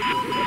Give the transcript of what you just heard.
Ha ha ha!